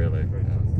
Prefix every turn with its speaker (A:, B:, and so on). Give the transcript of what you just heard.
A: Really.